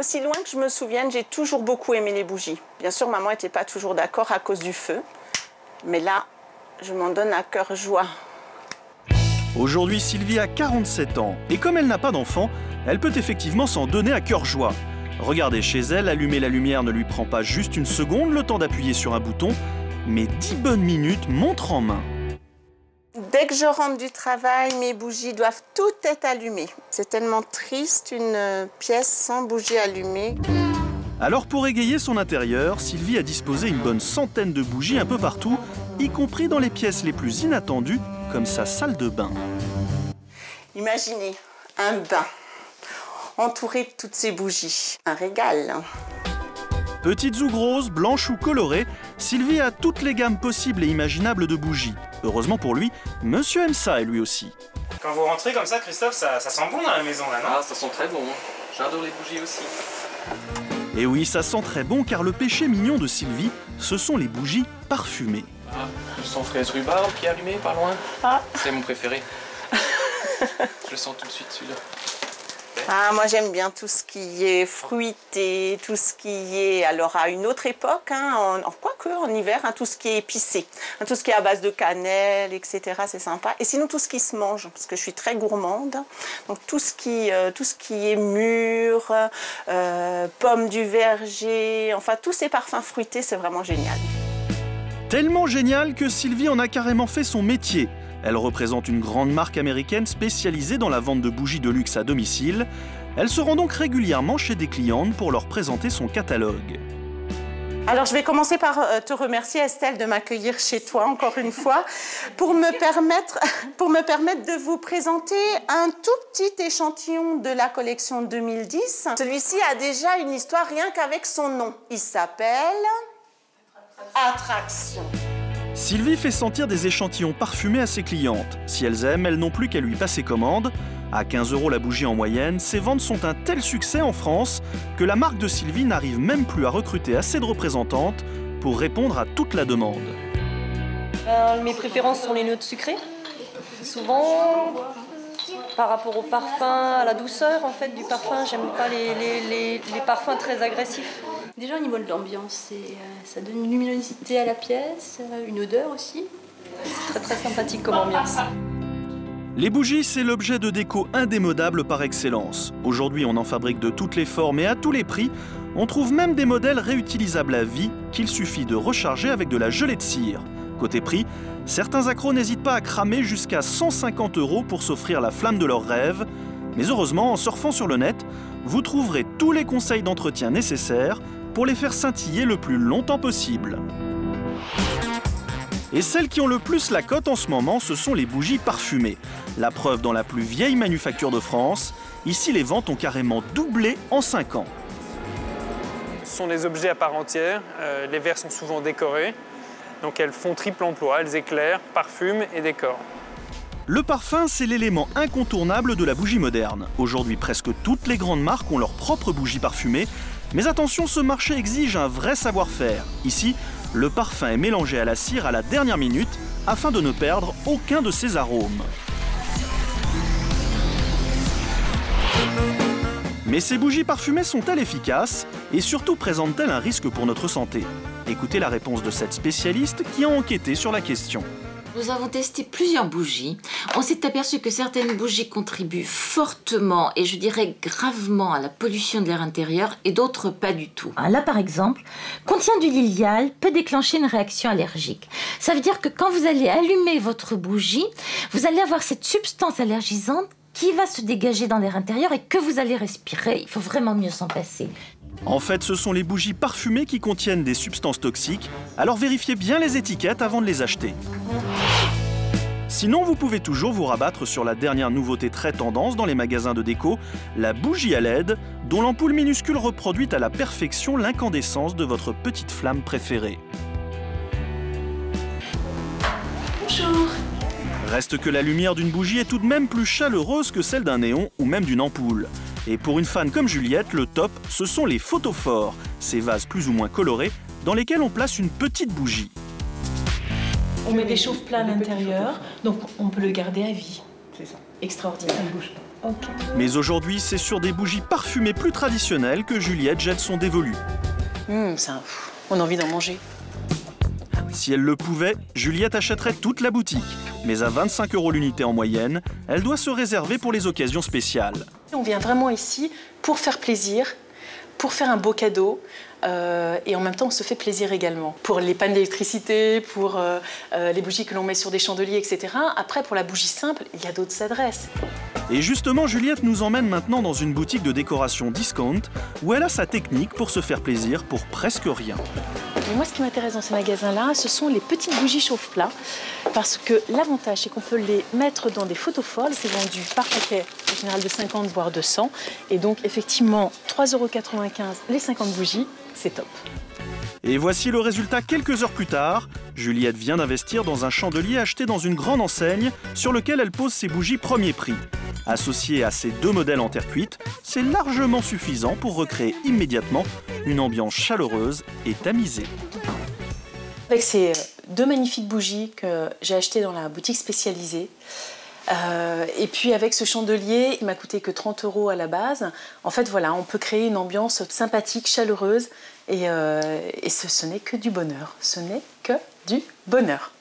Aussi loin que je me souvienne, j'ai toujours beaucoup aimé les bougies. Bien sûr, maman n'était pas toujours d'accord à cause du feu. Mais là, je m'en donne à cœur joie. Aujourd'hui, Sylvie a 47 ans. Et comme elle n'a pas d'enfant, elle peut effectivement s'en donner à cœur joie. Regardez chez elle, allumer la lumière ne lui prend pas juste une seconde, le temps d'appuyer sur un bouton, mais 10 bonnes minutes montre en main. Dès que je rentre du travail, mes bougies doivent toutes être allumées. C'est tellement triste, une pièce sans bougie allumée. Alors pour égayer son intérieur, Sylvie a disposé une bonne centaine de bougies un peu partout, y compris dans les pièces les plus inattendues, comme sa salle de bain. Imaginez un bain entouré de toutes ces bougies. Un régal. Petites ou grosses, blanches ou colorées, Sylvie a toutes les gammes possibles et imaginables de bougies. Heureusement pour lui, monsieur aime ça et lui aussi. Quand vous rentrez comme ça, Christophe, ça, sent bon dans la maison là, non? Ah, ça sent très bon. J'adore les bougies aussi. Et oui, ça sent très bon car le péché mignon de Sylvie, ce sont les bougies parfumées. Ah, je sens fraise rhubarbe qui est allumé par loin. Ah. C'est mon préféré. je le sens tout de suite celui-là. Ah, moi j'aime bien tout ce qui est fruité, tout ce qui est, alors à une autre époque, hein, en, quoi que en hiver, hein, tout ce qui est épicé, hein, tout ce qui est à base de cannelle, etc. C'est sympa. Et sinon tout ce qui se mange, parce que je suis très gourmande. Donc tout ce qui, euh, tout ce qui est mûr, euh, pommes du verger, enfin tous ces parfums fruités, c'est vraiment génial. Tellement génial que Sylvie en a carrément fait son métier. Elle représente une grande marque américaine spécialisée dans la vente de bougies de luxe à domicile. Elle se rend donc régulièrement chez des clientes pour leur présenter son catalogue. Alors je vais commencer par euh, te remercier Estelle de m'accueillir chez toi encore une fois pour me, permettre, pour me permettre de vous présenter un tout petit échantillon de la collection 2010. Celui-ci a déjà une histoire rien qu'avec son nom. Il s'appelle Attraction. Sylvie fait sentir des échantillons parfumés à ses clientes. Si elles aiment, elles n'ont plus qu'à lui passer commande. À 15 euros la bougie en moyenne, ses ventes sont un tel succès en France que la marque de Sylvie n'arrive même plus à recruter assez de représentantes pour répondre à toute la demande. Euh, mes préférences sont les notes sucrées. Souvent, par rapport au parfum, à la douceur en fait du parfum, j'aime pas les parfums très agressifs. Déjà au niveau de l'ambiance, euh, ça donne une luminosité à la pièce, euh, une odeur aussi. C'est très très sympathique comme ambiance. Les bougies, c'est l'objet de déco indémodable par excellence. Aujourd'hui, on en fabrique de toutes les formes et à tous les prix. On trouve même des modèles réutilisables à vie qu'il suffit de recharger avec de la gelée de cire. Côté prix, certains accros n'hésitent pas à cramer jusqu'à 150 euros pour s'offrir la flamme de leurs rêves. Mais heureusement, en surfant sur le net, vous trouverez tous les conseils d'entretien nécessaires pour les faire scintiller le plus longtemps possible. Et celles qui ont le plus la cote en ce moment, ce sont les bougies parfumées. La preuve dans la plus vieille manufacture de France, ici les ventes ont carrément doublé en 5 ans. Ce sont des objets à part entière, euh, les verres sont souvent décorés, donc elles font triple emploi, elles éclairent, parfument et décorent. Le parfum, c'est l'élément incontournable de la bougie moderne. Aujourd'hui, presque toutes les grandes marques ont leur propre bougie parfumée, mais attention, ce marché exige un vrai savoir-faire. Ici, le parfum est mélangé à la cire à la dernière minute afin de ne perdre aucun de ses arômes. Mais ces bougies parfumées sont-elles efficaces et surtout présentent-elles un risque pour notre santé? Écoutez la réponse de cette spécialiste qui a enquêté sur la question. Nous avons testé plusieurs bougies. On s'est aperçu que certaines bougies contribuent fortement et je dirais gravement à la pollution de l'air intérieur et d'autres pas du tout. Ah, là, par exemple, contient du lilial peut déclencher une réaction allergique. Ça veut dire que quand vous allez allumer votre bougie, vous allez avoir cette substance allergisante qui va se dégager dans l'air intérieur et que vous allez respirer. Il faut vraiment mieux s'en passer. En fait, ce sont les bougies parfumées qui contiennent des substances toxiques, alors vérifiez bien les étiquettes avant de les acheter. Sinon, vous pouvez toujours vous rabattre sur la dernière nouveauté très tendance dans les magasins de déco, la bougie à LED, dont l'ampoule minuscule reproduit à la perfection l'incandescence de votre petite flamme préférée. Bonjour Reste que la lumière d'une bougie est tout de même plus chaleureuse que celle d'un néon ou même d'une ampoule. Et pour une fan comme Juliette, le top, ce sont les photophores, ces vases plus ou moins colorés dans lesquels on place une petite bougie. On met des chauffe-plats à l'intérieur, donc on peut le garder à vie. C'est ça. Extraordinaire. Ça ne bouge pas. Mais aujourd'hui, c'est sur des bougies parfumées plus traditionnelles que Juliette jette son dévolu. Hum, ça, on a envie d'en manger. Si elle le pouvait, Juliette achèterait toute la boutique. Mais à 25 euros l'unité en moyenne, elle doit se réserver pour les occasions spéciales. On vient vraiment ici pour faire plaisir, pour faire un beau cadeau. Euh, et en même temps, on se fait plaisir également. Pour les pannes d'électricité, pour euh, euh, les bougies que l'on met sur des chandeliers, etc. Après, pour la bougie simple, il y a d'autres adresses. Et justement, Juliette nous emmène maintenant dans une boutique de décoration discount où elle a sa technique pour se faire plaisir pour presque rien. Mais moi, ce qui m'intéresse dans ces magasins-là, ce sont les petites bougies chauffe-plat. Parce que l'avantage, c'est qu'on peut les mettre dans des photofolles. C'est vendu par paquet, en général de 50 voire de 100. Et donc, effectivement, 3,95 euros les 50 bougies, c'est top. Et voici le résultat quelques heures plus tard. Juliette vient d'investir dans un chandelier acheté dans une grande enseigne sur lequel elle pose ses bougies premier prix. Associé à ces deux modèles en terre cuite, c'est largement suffisant pour recréer immédiatement une ambiance chaleureuse et tamisée. Avec ces deux magnifiques bougies que j'ai achetées dans la boutique spécialisée, euh, et puis avec ce chandelier, il m'a coûté que 30 euros à la base. En fait, voilà, on peut créer une ambiance sympathique, chaleureuse, et, euh, ce n'est que du bonheur. Ce n'est que du bonheur.